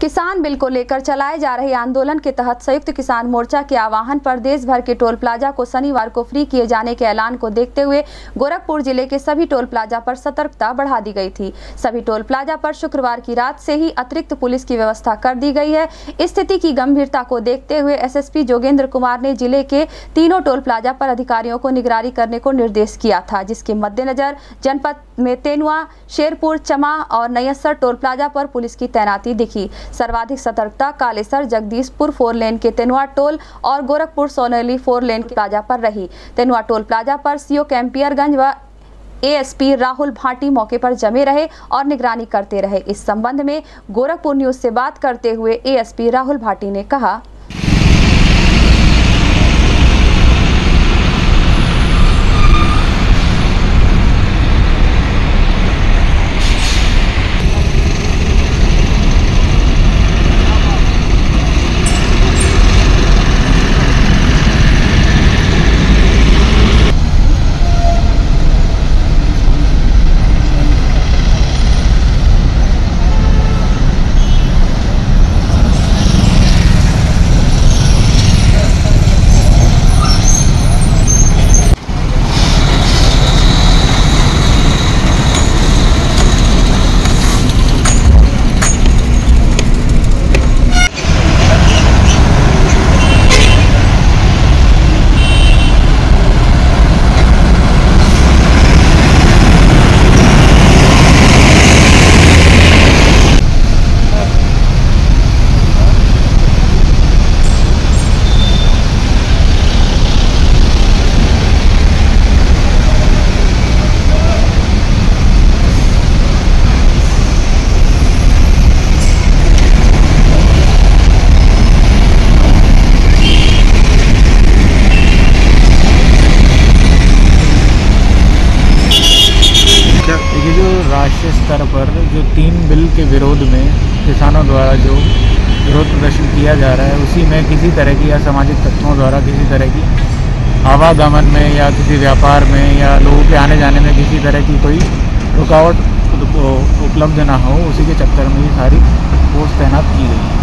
किसान बिल को लेकर चलाए जा रहे आंदोलन के तहत संयुक्त किसान मोर्चा के आह्वान पर देश भर के टोल प्लाजा को शनिवार को फ्री किए जाने के ऐलान को देखते हुए गोरखपुर ज़िले के सभी टोल प्लाजा पर सतर्कता बढ़ा दी गई थी। सभी टोल प्लाजा पर शुक्रवार की रात से ही अतिरिक्त पुलिस की व्यवस्था कर दी गई है। स्थिति की गंभीरता को देखते हुए एसएसपी जोगेंद्र कुमार ने ज़िले के तीनों टोल प्लाजा पर अधिकारियों को निगरानी करने को निर्देश किया था, जिसके मद्देनजर जनपद में तेनुआ, शेरपुर, चमा और नयसर टोल प्लाजा पर पुलिस की तैनाती दिखी। सर्वाधिक सतर्कता, कालेसर, जगदीशपुर फोर लेन के तेनुआ टोल और गोरखपुर सोनेली फोर लेन के प्लाजा पर रही। तेनुआ टोल प्लाजा पर सीओ कैंपियरगंज व एएसपी राहुल भाटी मौके पर जमे रहे और निगरानी करते रहे। इस संबंध में गोरखपुर न्यूज़ से बात करते हुए एएसपी राहुल भाटी ने कहा देखिए जो राष्ट्रीय स्तर पर जो तीन बिल के विरोध में किसानों द्वारा जो विरोध प्रदर्शन किया जा रहा है, उसी में किसी तरह की असामाजिक तत्वों द्वारा, किसी तरह की आवागमन में या किसी व्यापार में या लोगों के आने जाने में किसी तरह की कोई रुकावट उपलब्ध ना हो, उसी के चक्कर में ये सारी फोर्स तैनात की गई।